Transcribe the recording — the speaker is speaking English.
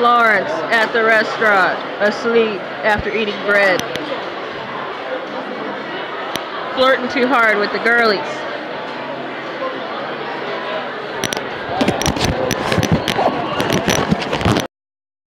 Lawrence at the restaurant, asleep after eating bread. Flirting too hard with the girlies.